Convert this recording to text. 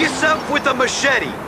yourself with a machete.